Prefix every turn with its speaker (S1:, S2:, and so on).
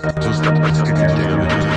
S1: Just your purchase